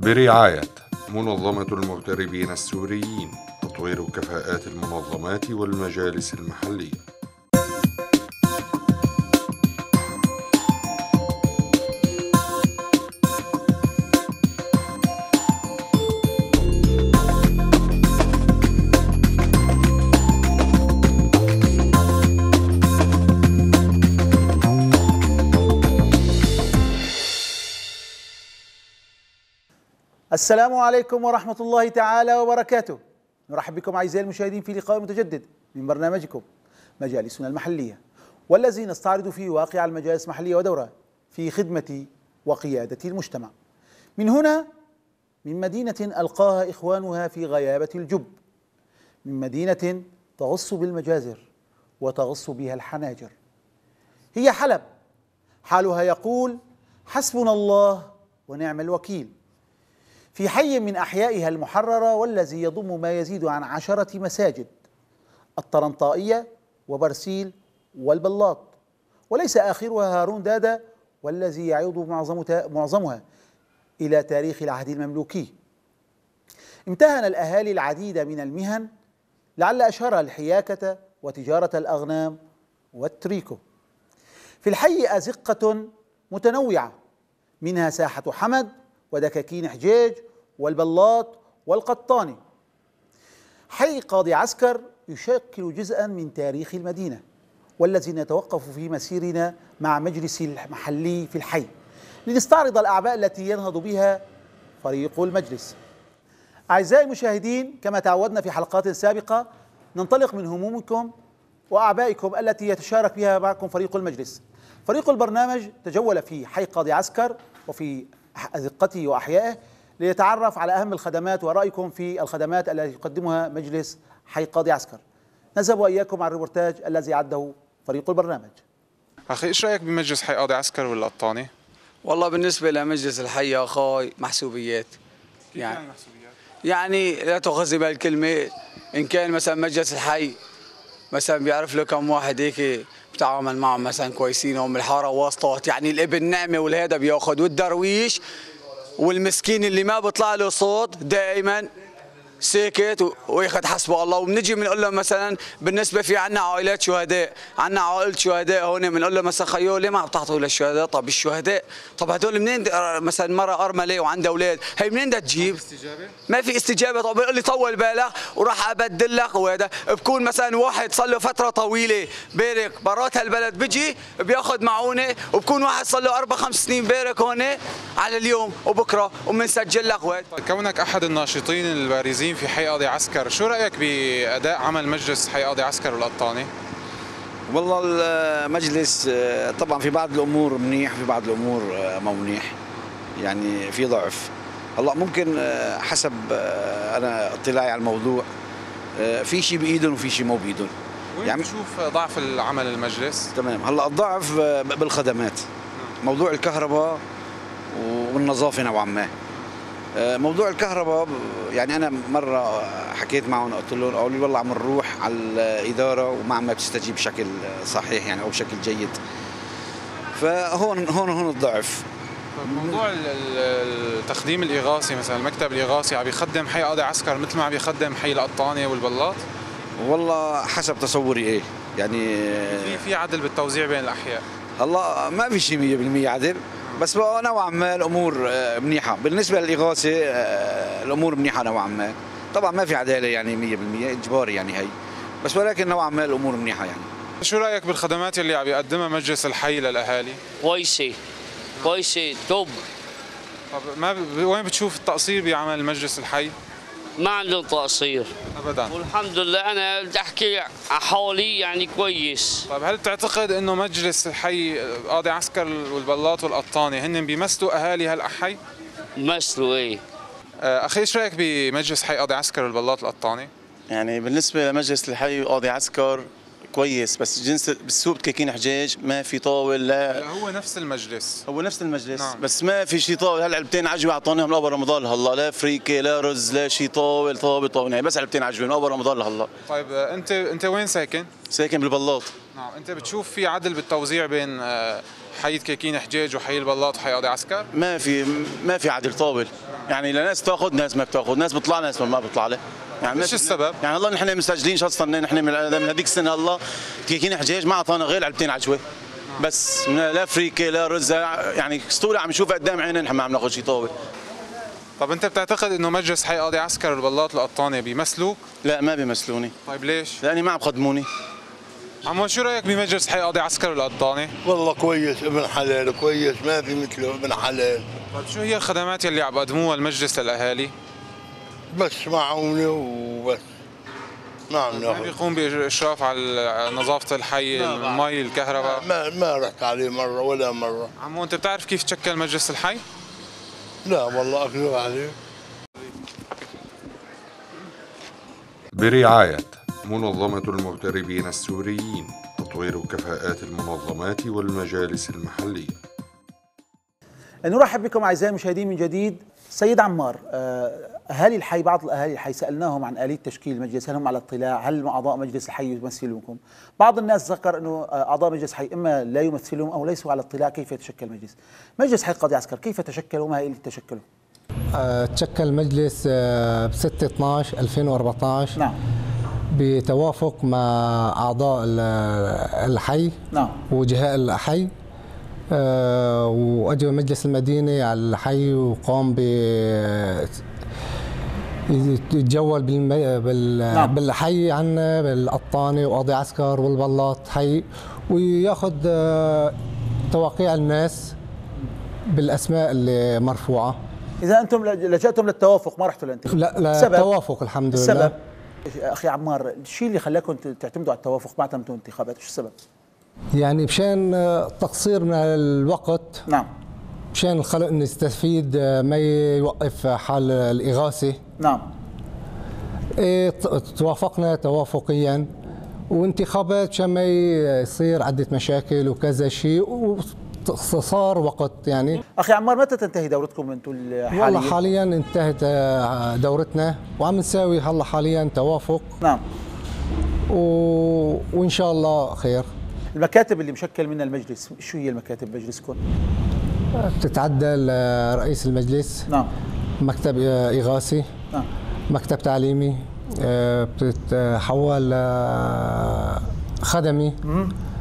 برعاية منظمة المغتربين السوريين تطوير كفاءات المنظمات والمجالس المحلية. السلام عليكم ورحمة الله تعالى وبركاته. نرحب بكم أعزائي المشاهدين في لقاء متجدد من برنامجكم مجالسنا المحلية والذي نستعرض فيه واقع المجالس المحلية ودورها في خدمة وقيادة المجتمع. من هنا من مدينة ألقاها إخوانها في غيابة الجب. من مدينة تغص بالمجازر وتغص بها الحناجر. هي حلب. حالها يقول حسبنا الله ونعم الوكيل. في حي من أحيائها المحررة والذي يضم ما يزيد عن عشرة مساجد الطرنطائية وبرسيل والبلاط. وليس آخرها هارون دادا والذي يعود معظمها إلى تاريخ العهد المملوكي. امتهن الأهالي العديد من المهن لعل اشهرها الحياكة وتجارة الأغنام والتريكو. في الحي أزقة متنوعة منها ساحة حمد ودكاكين حجيج والبلاط والقطاني حي قاضي عسكر يشكل جزءا من تاريخ المدينة والذي نتوقف في مسيرنا مع مجلس المحلي في الحي لنستعرض الأعباء التي ينهض بها فريق المجلس. أعزائي المشاهدين كما تعودنا في حلقات سابقة ننطلق من همومكم وأعبائكم التي يتشارك بها معكم فريق المجلس. فريق البرنامج تجول في حي قاضي عسكر وفي أزقته وأحيائه ليتعرف على أهم الخدمات ورأيكم في الخدمات التي يقدمها مجلس حي قاضي عسكر نذهب وإياكم على الريبورتاج الذي عده فريق البرنامج أخي إيش رأيك بمجلس حي قاضي عسكر ولا القطاني؟ والله بالنسبة لمجلس الحي يا أخوي محسوبيات يعني, يعني محسوبيات؟ يعني لا تؤخذي بهالكلمة إن كان مثلا مجلس الحي مثلا بيعرف له كم واحد هيك بتعامل معهم مثلا كويسين هم الحارة واسطات يعني الابن نعمة والهذا بياخذ والدرويش والمسكين اللي ما بيطلع له صوت دائما ساكت وياخذ حسبه الله. وبنجي بنقول له مثلا بالنسبة في عندنا عائلات شهداء عندنا عائلة شهداء هون بنقول له مثلا خيو ليه ما عم تعطوا للشهداء؟ طب الشهداء؟ طب هدول منين مثلا مرة أرملة وعندها أولاد. هي منين بدها تجيب؟ ما في استجابة. طب بيقول لي طول بالك وراح أبدل لك وهذا. بكون مثلا واحد صار له فترة طويلة بارك. برات هالبلد بيجي بياخذ معونة وبكون واحد صار له أربع خمس سنين بارك هون على اليوم. وبكرة وبنسجل لك وهذا. كونك أحد الناشطين البارزين موجودين في حي قاضي عسكر. شو رأيك بأداء عمل مجلس حي قاضي عسكر والقطاني والله المجلس آه، طبعا في بعض الأمور منيح في بعض الأمور آه، ما منيح. يعني في ضعف. هلا ممكن آه، حسب أنا اطلاعي على الموضوع في شيء بايدهم وفي شيء مو بايدهم وين يعني بتشوف ضعف العمل المجلس؟ تمام. هلأ الضعف بالخدمات. موضوع الكهرباء والنظافة نوعا ما. موضوع الكهرباء يعني أنا مرة حكيت معهم قلت لهم قالوا لي والله عم نروح على الإدارة وما عم تستجيب بشكل صحيح يعني أو بشكل جيد. فهون هون هون الضعف. موضوع التخديم الإغاثي مثلا المكتب الإغاثي عم يخدم حي قاضي عسكر مثل ما عم يخدم حي القطاني والبلاط؟ والله حسب تصوري إيه. يعني في في عدل بالتوزيع بين الأحياء. هلا ما في شيء 100% عدل. بس نوعا ما الأمور آه، منيحة. بالنسبة للإغاثة آه، الأمور منيحة نوعا ما. طبعا ما في عدالة يعني 100% إجباري يعني هي. بس ولكن نوعا ما الأمور منيحة يعني. شو رأيك بالخدمات اللي عم يقدمها مجلس الحي للأهالي؟ كويسة. كويسة. توب طب ما ب... وين بتشوف التقصير بعمل مجلس الحي؟ ما عندهم تقصير. ابدا والحمد لله أنا بدي أحكي على حالي يعني كويس طيب هل بتعتقد إنه مجلس الحي قاضي عسكر والبلاط والقطاني هن بيمثلوا أهالي هالحي؟ بيمثلوا إيه آه، أخي إيش رأيك بمجلس حي قاضي عسكر والبلاط القطاني؟ يعني بالنسبة لمجلس الحي وقاضي عسكر كويس بس جنس بالسوق كيكين حجاج ما في طاول لا هو نفس المجلس. هو نفس المجلس نعم. بس ما في شيء طاول هالعلبتين عجوه اعطونيهم اول رمضان هلا لا فريكة لا رز لا شيء طاول طابه طاول يعني بس علبتين عجوه من أول رمضان لهلا. طيب أنت أنت وين ساكن؟ ساكن بالبلاط. نعم. أنت بتشوف في عدل بالتوزيع بين آه، حي كيكين حجاج وحي البلاط وحي قاضي عسكر؟ ما في ما في عدل طاول. يعني لناس تاخذ ناس ما بتأخذ. ناس بيطلع ناس ما بيطلع له يعني إيش السبب؟ يعني الله نحن مسجلين شخصا نحن من من هذيك السنة الله كيكين حجاج ما اعطانا غير علبتين عجوه بس من لا فريكة لا رز يعني أسطورة عم نشوفها قدام عيننا نحن ما عم ناخذ شيء طاول طب أنت بتعتقد إنه مجلس حي قاضي عسكر والبلاط القطاني بيمثلوك؟ لا ما بيمثلوني طيب ليش؟ لأني ما عم بخدموني عمو شو رأيك بمجلس حي قاضي عسكر والقطاني؟ والله كويس ابن حلال كويس ما في مثله ابن حلال طيب شو هي الخدمات يلي عم بقدموها المجلس للأهالي؟ بس معونة وبس. ما عم ما ناخذ بيقوم بإشراف على نظافة الحي، المي، الكهرباء؟ ما ما رحت عليه مرة ولا مرة. عمو أنت بتعرف كيف تشكل مجلس الحي؟ لا والله أكذب عليه برعاية منظمة المغتربين السوريين تطوير كفاءات المنظمات والمجالس المحلية. نرحب بكم أعزائي المشاهدين من جديد. سيد عمار آه، أهالي الحي بعض الاهالي الحي سألناهم عن آلية تشكيل المجلس هل هم على اطلاع؟ هل أعضاء مجلس الحي يمثلونكم؟ بعض الناس ذكر إنه آه، أعضاء مجلس الحي إما لا يمثلهم أو ليسوا على اطلاع كيف يتشكل المجلس. مجلس حي قاضي عسكر كيف تشكل وما هي آلية تشكله آه، تشكل مجلس ب 6 12 2014 نعم. بتوافق مع أعضاء ال- الحي نعم. وجهاء الحي. آه، واجى مجلس المدينة على الحي وقام ب يتجول بالم... بال... نعم. بالحي عنا بالقطاني وقاضي عسكر والبلاط حي وياخذ آه، توقيع الناس بالأسماء اللي مرفوعة. إذا أنتم لجأتم للتوافق ما رحتوا للانتخاب لا لا السبب توافق الحمد لله. السبب أخي عمار الشيء اللي خلاكم تعتمدوا على التوافق ما اعتمدتوا انتخابات شو السبب؟ يعني مشان آه، تقصير من الوقت نعم. مشان الخلق نستفيد آه، ما يوقف حال الإغاثة. نعم. إيه، توافقنا توافقيا. وانتخابات مشان ما يصير عدة مشاكل وكذا شيء وصار وقت يعني. أخي عمار متى تنتهي دورتكم أنتم الحالية؟ والله حاليا انتهت آه، دورتنا. وعم نساوي هلا حاليا توافق. نعم. و... وإن شاء الله خير. المكاتب اللي مشكل منها المجلس شو هي المكاتب مجلسكم بتتعدل آه، رئيس المجلس نعم. مكتب إغاثي نعم. مكتب تعليمي آه، بتتحول خدمي.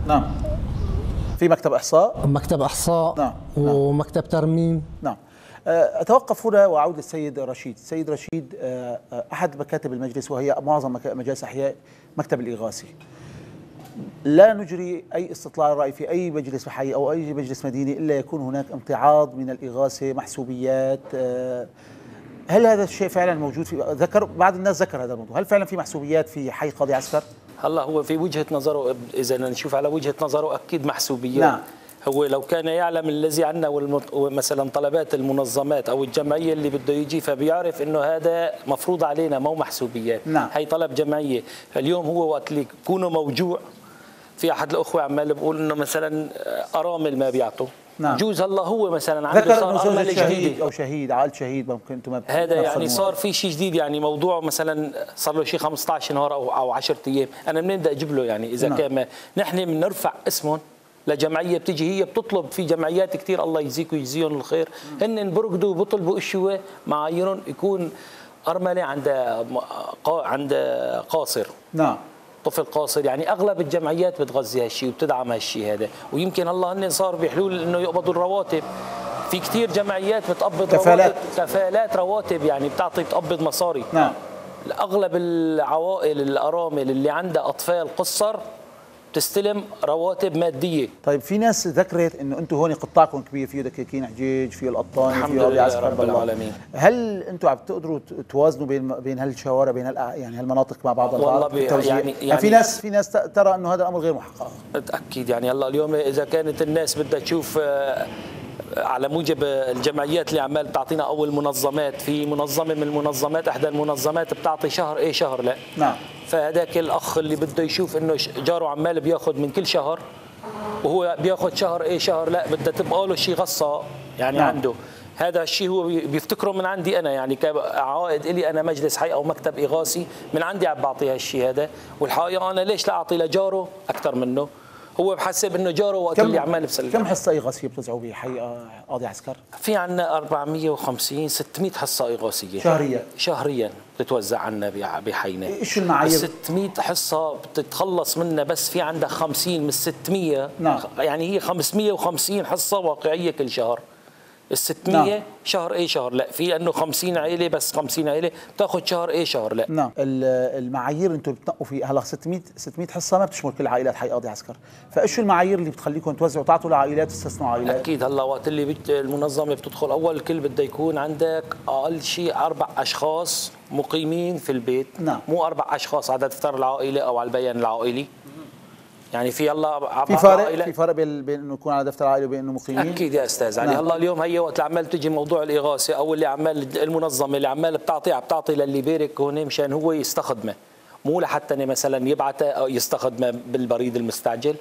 نعم. في مكتب إحصاء. مكتب إحصاء نعم، نعم. ومكتب ترميم. نعم. آه، أتوقف هنا وأعود للسيد رشيد. السيد رشيد آه، أحد مكاتب المجلس وهي معظم مجالس أحياء مكتب الإغاثي. لا نجري أي استطلاع رأي في أي مجلس حي أو أي مجلس مديني إلا يكون هناك امتعاض من الإغاثة محسوبيات آه، هل هذا الشيء فعلا موجود في ذكر بعض الناس ذكر هذا الموضوع هل فعلا في محسوبيات في حي قاضي عسكر هلا هو في وجهة نظره إذا نشوف على وجهة نظره أكيد محسوبيات نعم. هو لو كان يعلم الذي عندنا. مثلا طلبات المنظمات أو الجمعية اللي بده يجي فبيعرف إنه هذا مفروض علينا مو محسوبيات نعم. هي طلب جمعية اليوم هو وقت اللي يكونوا موجوع في أحد الأخوة عمال بيقول إنه مثلا أرامل ما بيعطوا نعم. جوز هلا هو مثلا عنده صار أرملة شهيد جديدة أو شهيد عائله شهيد ممكن أنتم ما هذا يعني تخدموها. صار في شيء جديد يعني موضوع مثلا صار له شيء 15 نهار أو أو 10 أيام أنا منين بدي أجيب له يعني إذا نعم. كان نحن بنرفع اسمهم لجمعية بتيجي هي بتطلب في جمعيات كثير الله يجزيك ويجزيهم الخير هن برقدوا بيطلبوا اشياء معاييرهم يكون أرملة عند عند قاصر نعم طفل قاصر يعني أغلب الجمعيات بتغذي هالشيء وبتدعم هالشيء هذا. ويمكن الله هن صار بحلول إنه يقبضوا الرواتب. في كثير جمعيات بتقبض كفالات. رواتب كفالات رواتب يعني بتعطي بتقبض مصاري. نعم. اغلب العوائل الأرامل اللي عندها أطفال قصر بتستلم رواتب مادية طيب في ناس ذكرت إنه أنتم هون قطاعكم كبير فيه دكاكين حجيج فيه القطاني الحمد فيه لله رب. العالمين. هل أنتم عم تقدروا توازنوا بين بين هالشوارع بين هال يعني هالمناطق مع بعض والله في التوزيع؟ يعني- في يعني- ناس في ناس ترى إنه هذا الامر غير محقق أكيد يعني هلا اليوم إذا كانت الناس بدها تشوف آه، على موجب الجمعيات اللي عمال بتعطينا أو المنظمات في منظمة من المنظمات إحدى المنظمات بتعطي شهر إيه شهر لا نعم فهذاك الأخ اللي بده يشوف إنه جاره عمال بياخذ من كل شهر وهو بياخذ شهر إيه شهر لا بدها تبقى له شيء غصة يعني نعم. عنده. هذا الشيء هو بي- بيفتكره من عندي أنا يعني كعائد إلي أنا مجلس حي أو مكتب إغاثي من عندي عم بعطي هالشيء هذا. والحقيقة أنا ليش لا أعطي لجاره أكثر منه؟ هو بحسب إنه جاره وقت كم اللي عمال بسلك كم حصة اغاثيه بتوزعوا بحي آه، قاضي عسكر؟ في عندنا 450 600 حصة اغاثيه شهريا. شهريا بتتوزع عنا بحينا إيش المعايير؟ 600 حصة بتتخلص منها بس في عندك 50 من 600 نعم. يعني هي 550 حصة واقعية كل شهر ال 600 نعم. شهر إيه شهر؟ لا في انه 50 عائله بس 50 عائله بتاخذ شهر إيه شهر؟ لا. نعم. ال- المعايير أنتم بتنقوا فيها. هلا 600 600 حصة ما بتشمل كل عائلات حي قاضي عسكر. فايش المعايير اللي بتخليكم توزعوا؟ تعطوا لعائلات وتستثنوا عائلات. أكيد. هلا وقت اللي بت المنظمة بتدخل أول الكل بده يكون عندك أقل شيء أربع أشخاص مقيمين في البيت. نعم. مو أربع أشخاص عدد افطار العائلة أو على البيان العائلي. يعني في يلا في فارق في فارق بين بين إنه يكون على دفتر عائله وبين إنه مقيمين؟ أكيد يا أستاذ علي. نعم. هلا اليوم هي وقت اللي عمال تجي موضوع الإغاثة أو اللي عمال المنظمة اللي عمال بتعطي عم بتعطي للي بارك هون مشان هو يستخدمه. مو لحتى مثلا يبعته أو يستخدمه بالبريد المستعجل.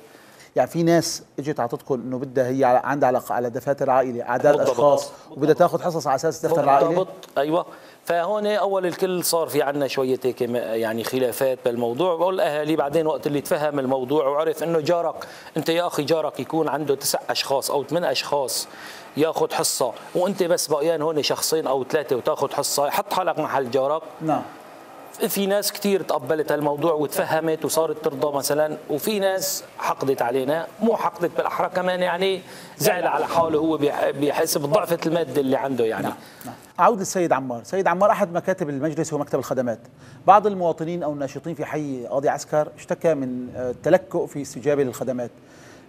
يعني في ناس إجت اعطتكم إنه بدها هي عندها علاقة على دفاتر عائلة أعداد. أشخاص وبدها تاخذ حصص على أساس دفتر العائله بالضبط أيوه. فهون أول الكل صار في عندنا شوية هيك يعني خلافات بالموضوع. والاهالي بعدين وقت اللي تفهم الموضوع وعرف إنه جارك أنت يا أخي جارك يكون عنده تسع أشخاص أو ثمان أشخاص ياخذ حصة وأنت بس بقيان هون شخصين أو ثلاثة وتاخذ حصة حط حالك محل جارك. نعم. في ناس كثير تقبلت هالموضوع وتفهمت وصارت ترضى مثلا وفي ناس حقدت علينا مو حقدت بالأحرى كمان يعني زعل على حاله هو بيح- بيحس بضعفة المادة اللي عنده يعني. نعم. اعود للسيد عمار، سيد عمار أحد مكاتب المجلس هو مكتب الخدمات. بعض المواطنين أو الناشطين في حي قاضي عسكر اشتكى من آه، تلكؤ في استجابة للخدمات.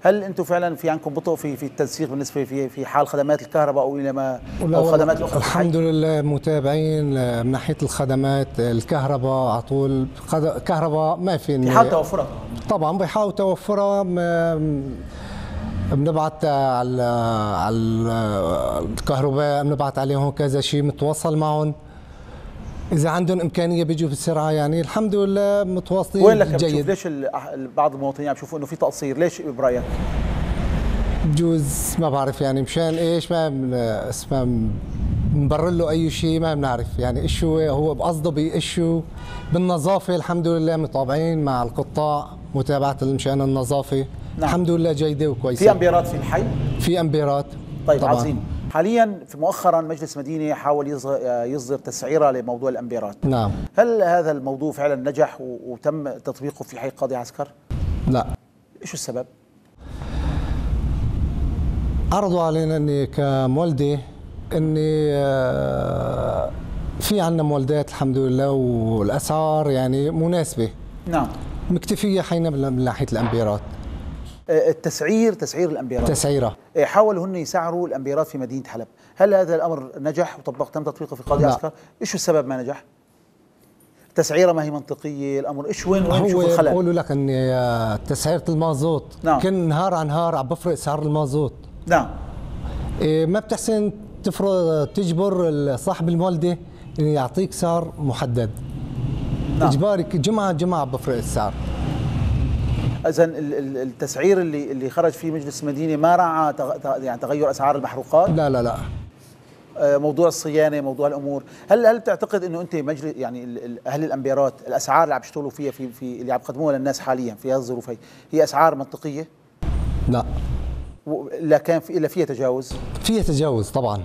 هل أنتم فعلا في عندكم بطء في في التنسيق بالنسبة في في حال خدمات الكهرباء أو إلى ما أو خدمات أخرى في الحي؟ الحمد لله متابعين آه، من ناحية الخدمات الكهرباء على طول كهرباء ما في حال توفرها طبعا بيحاول توفرها بنبعت على على الكهرباء بنبعت عليهم كذا شيء متواصل معهم. إذا عندهم إمكانية بيجوا بسرعة يعني الحمد لله متواصلين وين لك؟ جيد. ليش بعض المواطنين عم بيشوفوا إنه في تقصير، ليش برايك؟ بجوز ما بعرف يعني مشان إيش ما اسمه مبرر له أي شيء ما بنعرف. يعني إيش هو؟ هو بقصده بايشو بالنظافة الحمد لله متابعين مع القطاع متابعة مشان النظافة. نعم. الحمد لله جيده وكويسه في أمبيرات في الحي؟ في أمبيرات طيب طبعاً. عظيم. حاليا في مؤخرا مجلس مدينه حاول يصدر, تسعيرة لموضوع الأمبيرات. نعم هل هذا الموضوع فعلا نجح وتم تطبيقه في حي قاضي عسكر؟ لا إيش السبب؟ عرضوا علينا إني كمولدة إني آه، في عندنا مولدات الحمد لله والأسعار يعني مناسبة نعم مكتفية حينا من ناحية الأمبيرات التسعير تسعير الامبيرات تسعيرة آه، حاولوا هن يسعروا الامبيرات في مدينة حلب، هل هذا الأمر نجح وطبق تم تطبيقه في قاضي. عسكر؟ إيش السبب ما نجح؟ التسعيره ما هي منطقية، الأمر إيش وين وين هو بشوف الخلل؟ بقولوا لك إن آه، تسعيرة المازوت نعم. كل نهار عن نهار عم بفرق سعر المازوت نعم إيه، ما بتحسن تفرض تجبر صاحب المولدة إنه يعطيك سعر محدد نعم. إجباري جمعه جمعة بفرق السعر اذا ال- ال- التسعير اللي اللي خرج فيه مجلس المدينة ما راعى يعني تغير أسعار المحروقات؟ لا لا لا. آه، موضوع الصيانة موضوع الأمور. هل هل تعتقد إنه أنت مجلس يعني أهل الامبيرات الأسعار اللي عم يشتغلوا فيها في في اللي عم يقدموها للناس حاليا في هذه الظروف هي هي أسعار منطقية؟ لا. لا كان في إلا فيها تجاوز؟ فيها تجاوز طبعا.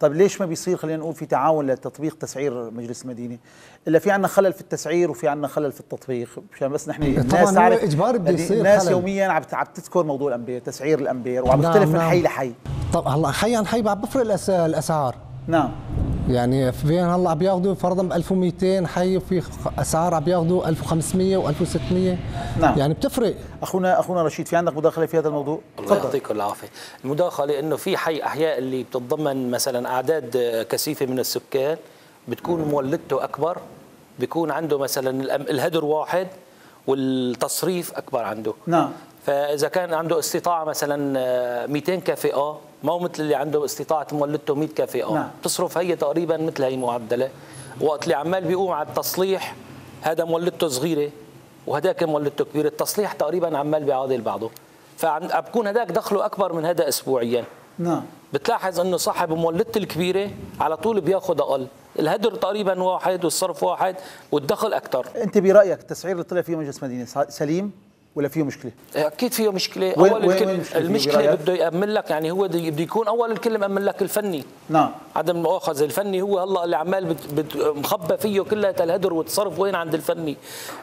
طيب ليش ما بيصير خلينا نقول في تعاون لتطبيق تسعير مجلس المدينة؟ إلا في عندنا خلل في التسعير وفي عندنا خلل في التطبيق. مشان بس نحن الناس تعرف بده يعني يصير الناس خلل. يوميا عم تذكر موضوع الامبير تسعير الامبير وعم نعم، يختلف من نعم. حي لحي. طب هلأ حي عن حي عم بفرق الأسعار. نعم. يعني في هلا عم بياخذوا فرضا ب 1200 حي وفي خ- أسعار عم بياخذوا 1500 و1600 نعم. يعني بتفرق. أخونا أخونا رشيد في عندك مداخلة في هذا الموضوع؟ الله يعطيكم العافية. المداخلة إنه في حي أحياء اللي بتتضمن مثلا أعداد كثيفة من السكان بتكون مولدته أكبر بيكون عنده مثلا الهدر واحد والتصريف أكبر عنده. نعم. فإذا كان عنده استطاعة مثلا آه، 200 كافئة ما هو مثل اللي عنده استطاعة مولدته 100 كافئه نعم. بتصرف هي تقريبا مثل هي معدلة. وقت اللي عمال بيقوم على التصليح هذا مولدته صغيرة وهداك مولدته كبيرة. التصليح تقريبا عمال بيعادل بعضه. فبكون هداك دخله أكبر من هذا اسبوعيا. نعم. بتلاحظ إنه صاحب مولدته الكبيرة على طول بياخذ أقل. الهدر تقريبا واحد والصرف واحد والدخل أكثر أنت برأيك التسعير اللي طلع فيه مجلس مدينة سليم؟ ولا فيه مشكلة؟ أكيد فيه مشكلة. وين- أول وين- الكل وين المشكلة؟ بده يأمن لك يعني هو بده يكون أول الكل مأمن لك الفني. نعم. عدم المؤاخذة. الفني هو هلا اللي عمال بت بت مخبى فيه كلها الهدر والتصرف وين عند الفني.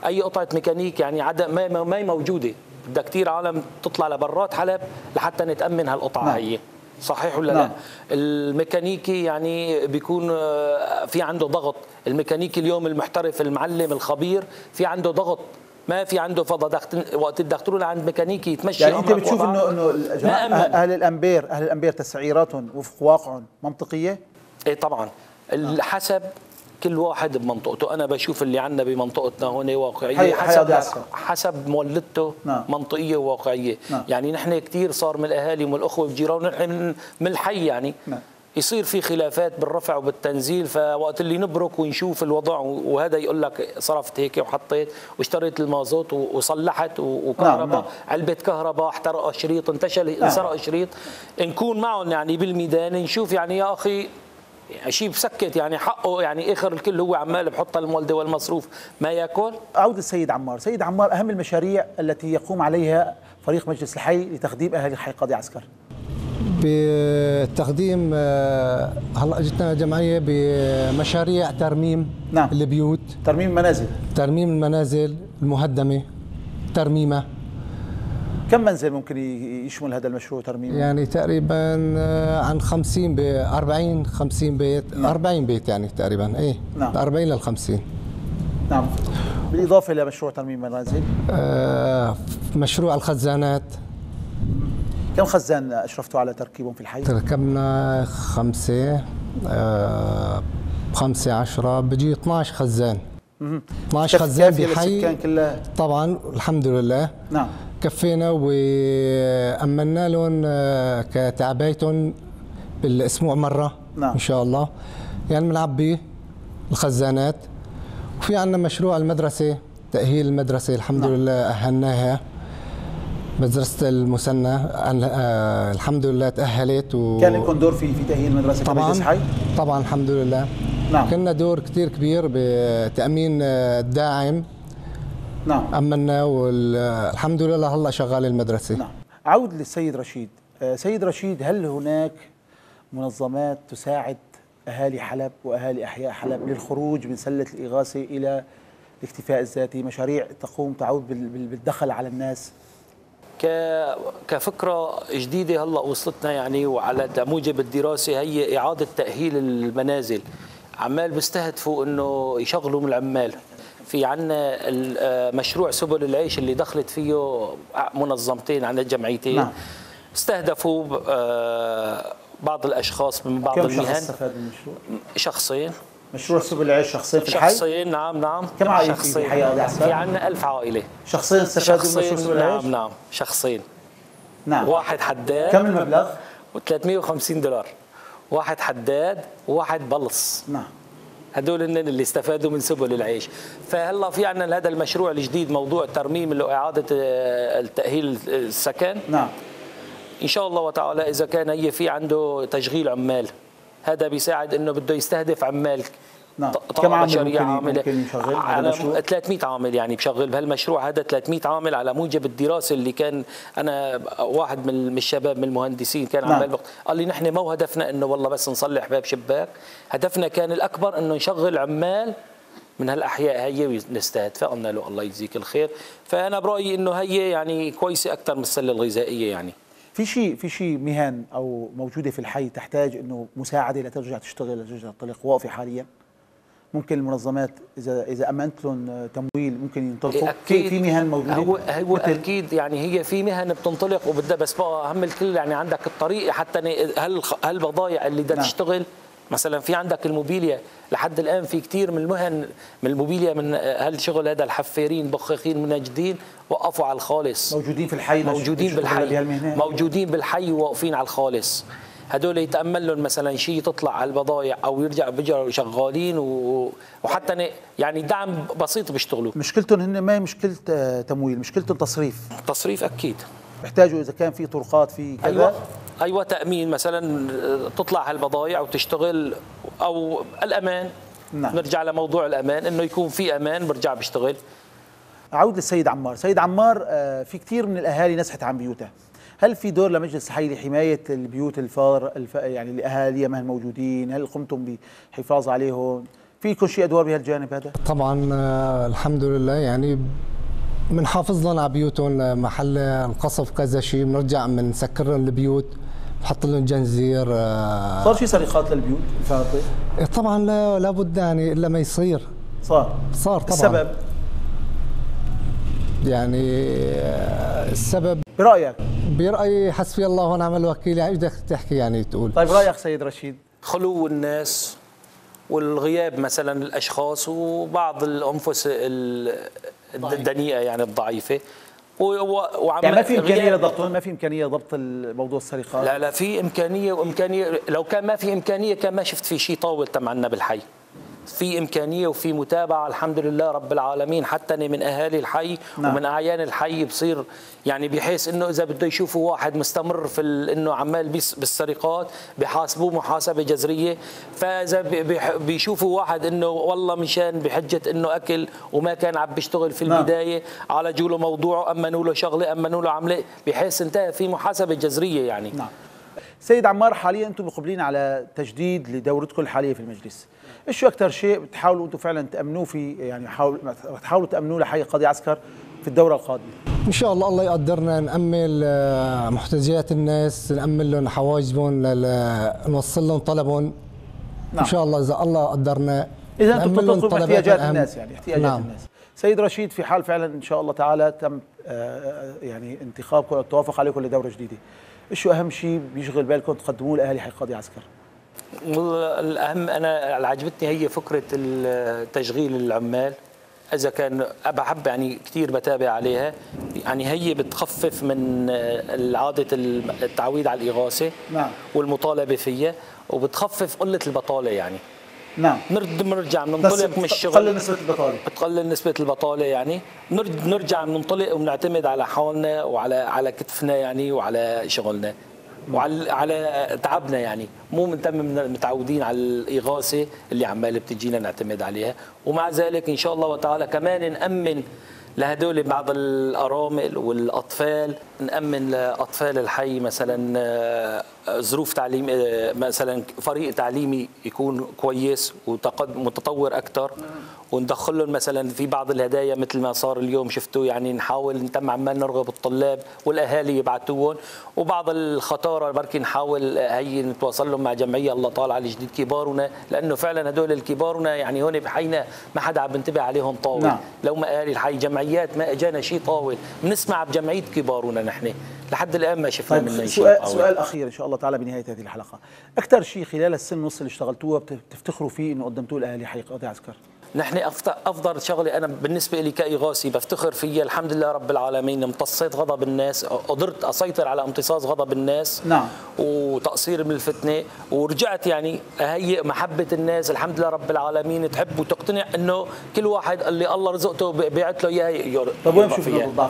أي قطعة ميكانيك يعني عدم ما ما- موجودة. بدها كثير عالم تطلع لبرات حلب لحتى نتأمن هالقطعة نعم. هي. صحيح ولا نعم. لا الميكانيكي يعني بيكون آه، في عنده ضغط. الميكانيكي اليوم المحترف المعلم الخبير في عنده ضغط. ما في عنده فضا دخت... وقت تدخلوا لعند ميكانيكي يتمشي يعني أنت بتشوف. انه إنه أمن. أهل الانبير أهل الانبير تسعيراتهم وفق واقعهم منطقية إيه طبعا حسب كل واحد بمنطقته أنا بشوف اللي عندنا بمنطقتنا هون واقعية حي حسب. حسب مولدته نعم. منطقية وواقعية نعم. يعني نحن كثير صار من الأهالي ومن الأخوة والجيران نحن من الحي يعني نعم. يصير في خلافات بالرفع وبالتنزيل فوقت اللي نبرك ونشوف الوضع وهذا يقول لك صرفت هيك وحطيت واشتريت المازوت وصلحت وكهرباء نعم، نعم. علبة كهرباء احترق شريط انتشل نعم. سرق شريط نكون معهم يعني بالميدان نشوف يعني يا أخي شيء بسكت يعني حقه يعني آخر الكل هو عمال بحط المولدة والمصروف ما يأكل عودة السيد عمار سيد عمار أهم المشاريع التي يقوم عليها فريق مجلس الحي لتخديم أهالي حي قاضي عسكر بتقديم آه، هلا اجتنا جمعية بمشاريع ترميم نعم. البيوت. ترميم المنازل ترميم المنازل المهدمة ترميمها. كم منزل ممكن يشمل هذا المشروع ترميم يعني تقريبا آه، عن 50 ب 40 50 بيت 40 بيت يعني تقريبا إيه. نعم. 40 لل 50 نعم. بالإضافة إلى مشروع ترميم المنازل؟ آه، مشروع الخزانات. كم خزان أشرفتوا على تركيبهم في الحي؟ تركبنا خمسة آه، خمسة عشرة بيجي 12 خزان. 12 خزان بحي كلها طبعا الحمد لله. نعم. كفينا وأمنا لهم آه، كتعبيتهم بالأسبوع مرة نعم. إن شاء الله. يعني بنعبي الخزانات. وفي عندنا مشروع المدرسة تأهيل المدرسة الحمد نعم. لله أهلناها. مدرسة المثنى. آه، الحمد لله تأهلت و... كان لكم دور في في تأهيل المدرسة كمجلس حي طبعا طبعا الحمد لله. نعم. كنا دور كتير كبير بتأمين آه، الداعم نعم. أمنا والحمد لله هلا شغال المدرسة. نعم. أعود للسيد رشيد. آه، سيد رشيد هل هناك منظمات تساعد أهالي حلب وأهالي أحياء حلب للخروج من سلة الإغاثة إلى الاكتفاء الذاتي؟ مشاريع تقوم تعود بال- بال- بالدخل على الناس. كفكرة جديدة هلأ وصلتنا يعني وعلى موجب الدراسة هي إعادة تأهيل المنازل. عمال بيستهدفوا إنه يشغلوا من العمال. في عنا آه، مشروع سبل العيش اللي دخلت فيه منظمتين عن الجمعيتين نعم. استهدفوا آه، بعض الأشخاص من بعض كم شخص المهن. استفاد من المشروع؟ شخصين. مشروع سبل العيش شخصين في الحي؟ شخصين نعم نعم. كم عائلة في شخصين. حي قاضي عسكر؟ في عنا ألف عائلة. شخصين استفادوا من مشروع سبل العيش؟ نعم نعم. شخصين. نعم. واحد حداد. كم المبلغ؟ و350 دولار. واحد حداد وواحد بلص. نعم. هدول هن اللي استفادوا من سبل العيش. فهلا في عندنا هذا المشروع الجديد موضوع ترميم إعادة آه، التأهيل السكن. نعم. إن شاء الله وتعالى إذا كان هي في عنده تشغيل عمال. هذا بيساعد إنه بده يستهدف عمال نعم. كم عامل ممكن عاملة. ممكن يشغل؟ على المشروع؟ 300 عامل يعني بشغل. بهالمشروع هذا 300 عامل على موجب الدراسة اللي كان أنا واحد من الشباب من المهندسين كان نعم. عمال بق- قال لي نحن مو هدفنا إنه والله بس نصلح باب شباك. هدفنا كان الأكبر إنه نشغل عمال من هالأحياء هي ونستهدفها. قلنا له الله يجزيك الخير. فأنا برأيي إنه هي يعني كويسة أكثر من السلة الغذائية يعني. في شيء في شيء مهن أو موجودة في الحي تحتاج إنه مساعدة لترجع تشتغل لترجع تنطلق واقفة حاليا؟ ممكن المنظمات إذا إذا امنت لهم تمويل ممكن ينطلقوا؟ في في مهن موجودة؟ هو هو أكيد يعني هي في مهن بتنطلق وبدها بس بقى أهم الكل يعني عندك الطريقة حتى ن- هل هالبضائع اللي بدها نعم. تشتغل مثلا في عندك الموبيليا لحد الآن في كثير من المهن من الموبيليا من هالشغل هذا الحفارين بخاخين منجدين وقفوا على الخالص. موجودين في الحي موجودين بالحي؟ موجودين بالحي وواقفين على الخالص. هدول يتأمل لهم مثلا شيء تطلع على البضائع أو يرجع بيجوا شغالين و... وحتى يعني دعم بسيط بيشتغلوا. مشكلتهم هن ما هي مشكلة آه، تمويل مشكلتهم تصريف تصريف أكيد. بيحتاجوا إذا كان في طرقات في كذا. أيوه. أيوه تأمين مثلا تطلع هالبضائع وتشتغل أو الأمان. نعم. نرجع لموضوع الأمان إنه يكون في أمان برجع بيشتغل أعود للسيد عمار. سيد عمار آه، في كثير من الأهالي نزحت عن بيوتها. هل في دور لمجلس الحي لحماية البيوت الفار الف... يعني الأهالي ما الموجودين هل قمتم بحفاظ عليهم؟ في لكم شيء أدوار بهالجانب هذا؟ طبعا آه، الحمد لله يعني بنحافظ لهم على بيوتهم محل القصف كذا شيء بنرجع بنسكر لهم البيوت بحط لهم جنزير آه، صار في سرقات للبيوت الفارطه طبعا لا لابد يعني إلا ما يصير. صار؟ صار طبعا. السبب؟ يعني آه، السبب. برأيك؟ برأيي حسبي الله ونعم الوكيل. يعني إيش بدك تحكي يعني تقول؟ طيب رأيك سيد رشيد؟ خلو الناس والغياب مثلا الاشخاص وبعض الأنفس ال- الدنيئة يعني الضعيفة. وعم يعني ما في إمكانية لضبطهم ما في إمكانية ضبط موضوع السرقات؟ لا لا في إمكانية وإمكانية لو كان ما في إمكانية كان ما شفت في شيء طاول تم عنا بالحي. في إمكانية وفي متابعة الحمد لله رب العالمين حتى أنا من أهالي الحي نعم. ومن أعيان الحي بصير يعني بحيث إنه إذا بده يشوفوا واحد مستمر في إنه عمال بالسرقات بحاسبوه محاسبة جذرية فإذا بيشوفوا واحد إنه والله مشان بحجة إنه أكل وما كان عم بيشتغل في نعم. البداية عالجوا له موضوعه أمنوا له شغلة أمنوا له عملة بحيث انتهى في محاسبة جذرية يعني نعم سيد عمار حاليا أنتم مقبلين على تجديد لدورتكم الحالية في المجلس إيش أكثر شيء بتحاولوا أنتم فعلا تأمنوه في يعني حاول تحاولوا تأمنوه لحي قاضي عسكر في الدورة القادمة إن شاء الله الله يقدرنا نأمل آه، محتاجات الناس نأمل لهم حواجبهم نوصل لهم طلبهم نعم. ان شاء الله إذا الله قدرنا إذا أنتم بتطلبوا احتياجات. الناس يعني احتياجات نعم. الناس سيد رشيد في حال فعلا إن شاء الله تعالى تم آه، يعني انتخابكم أو التوافق عليكم لدورة جديدة شو أهم شيء بيشغل بالكم تقدموه لأهالي حي قاضي عسكر؟ والله الأهم أنا اللي عجبتني هي فكرة تشغيل العمال. إذا كان بحب يعني كثير بتابع عليها. يعني هي بتخفف من عادة التعويد على الإغاثة نعم. والمطالبة فيها وبتخفف قلة البطالة يعني. نعم. نرد نرجع بس ننطلق من الشغل. تقلل نسبه البطالة. بتقلل نسبة البطالة يعني. نرد نرجع ننطلق ونعتمد على حالنا وعلى على كتفنا يعني وعلى شغلنا وعلى على تعبنا يعني. مو منتم من- متعودين على الإغاثة اللي عمال بتجينا نعتمد عليها. ومع ذلك إن شاء الله وتعالى كمان نأمن لهدول بعض الأرامل والأطفال. نأمن لأطفال الحي مثلا آه، ظروف تعليم مثلا فريق تعليمي يكون كويس ومتطور أكثر وندخل لهم مثلا في بعض الهدايا مثل ما صار اليوم شفتوا يعني نحاول نتم عمال نرغب الطلاب والأهالي يبعتوهم وبعض الخطارة بركي نحاول هي نتواصل لهم مع جمعية الله طال على جديد كبارنا لأنه فعلا هدول الكبارنا يعني هون بحينا ما حدا عم بنتبه عليهم طاول نعم. لو ما اهالي الحي جمعيات ما إجانا شيء طاول بنسمع بجمعية كبارنا نحن لحد الآن ما شفنا طيب شيء سؤال. سؤال أخير إن شاء الله تعالى بنهاية هذه الحلقة. أكثر شيء خلال السنة ونص اللي اشتغلتوها بت- بتفتخروا فيه إنه قدمتوه لاهالي قاضي عسكر. نحن أفضل شغله أنا بالنسبة لي كإغاثي بفتخر فيها الحمد لله رب العالمين. امتصيت غضب الناس قدرت أسيطر على امتصاص غضب الناس نعم. وتقصير من الفتنة ورجعت يعني أهيئ محبة الناس الحمد لله رب العالمين. تحب وتقتنع إنه كل واحد اللي الله رزقته بي- بيعت له إياها ير- طيب وين بشوف فيها.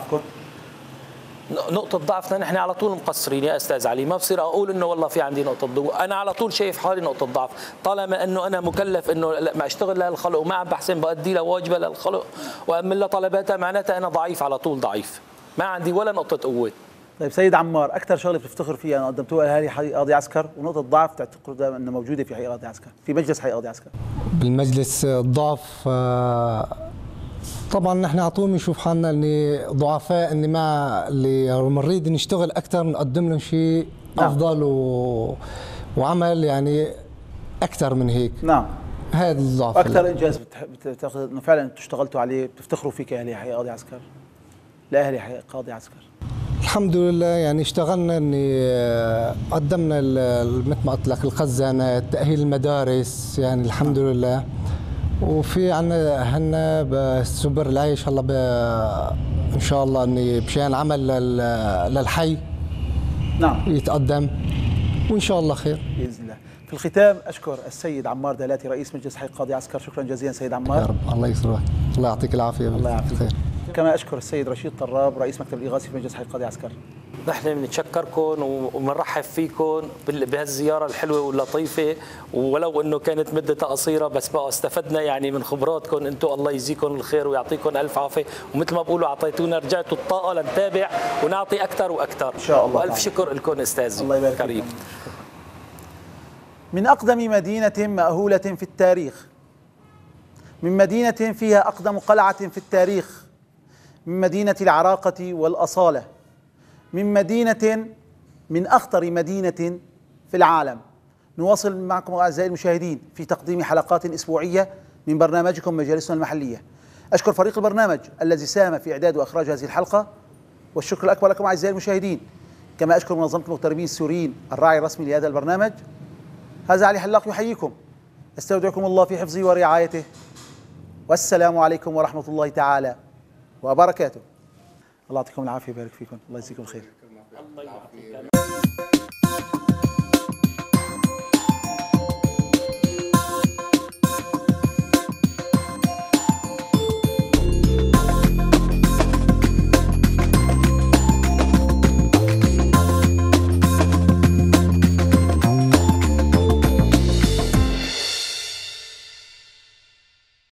نقطة ضعفنا نحن على طول مقصرين يا أستاذ علي. ما بصير أقول إنه والله في عندي نقطة ضعف، أنا على طول شايف حالي نقطة ضعف، طالما إنه أنا مكلف إنه لا- ما أشتغل لهالخلق وما عم بحسن بأدي لها واجبها للخلق وامن لها طلباتها معناتها أنا ضعيف على طول ضعيف، ما عندي ولا نقطة قوة. طيب سيد عمار أكثر شغلة بتفتخر فيها انه قدمتوها لاهالي حي قاضي عسكر ونقطة ضعف دائما إنها موجودة في حي قاضي عسكر في مجلس حي قاضي عسكر. بالمجلس الضعف آه، طبعا نحن على طول بنشوف حالنا اني ضعفاء اني ما اللي بنريد نشتغل أكثر نقدم لهم شيء نعم. أفضل و... وعمل يعني أكثر من هيك. نعم. هذا الضعف وأكثر إنجاز بتعتقد إنه فعلا أنتم اشتغلتوا عليه بتفتخروا فيه كاهالي حي قاضي عسكر؟ لاهالي حي قاضي عسكر. الحمد لله يعني اشتغلنا إني آه، قدمنا مثل ما قلت لك الخزانات تأهيل المدارس يعني الحمد لله. وفي عنا هنا بسوبر العيش هلا ب- إن شاء الله إني مشان عمل لل- للحي. نعم. يتقدم. وإن شاء الله خير. بإذن الله. في الختام أشكر السيد عمار دلاتي رئيس مجلس حي قاضي عسكر. شكرا جزيلا سيد يا عمار رب. الله يسرك الله يعطيك العافية. الله يعافيك. كما أشكر السيد رشيد طراب رئيس مكتب الإغاثي في مجلس حي قاضي عسكر. نحن بنتشكركم وبنرحب فيكم بهالزيارة الحلوة واللطيفة. ولو إنه كانت مدتها قصيرة بس بقى استفدنا يعني من خبراتكم أنتم الله يجزيكم الخير ويعطيكم ألف عافية. ومثل ما بقولوا أعطيتونا رجعتوا الطاقة لنتابع ونعطي أكثر وأكثر إن شاء الله. وألف. شكر لكم أستاذ الله يبارك كريم. من أقدم مدينة مأهولة في التاريخ. من مدينة فيها أقدم قلعة في التاريخ. من مدينة العراقة والأصالة. من مدينة من أخطر مدينة في العالم. نواصل معكم أعزائي المشاهدين في تقديم حلقات أسبوعية من برنامجكم مجالسنا المحلية. أشكر فريق البرنامج الذي ساهم في إعداد وإخراج هذه الحلقة والشكر الأكبر لكم أعزائي المشاهدين. كما أشكر منظمة المغتربين السوريين الراعي الرسمي لهذا البرنامج هذا علي حلاق يحييكم. أستودعكم الله في حفظه ورعايته. والسلام عليكم ورحمة الله تعالى وبركاته. الله يعطيكم العافية ويبارك فيكم. الله يجزيكم الخير الله يعافيك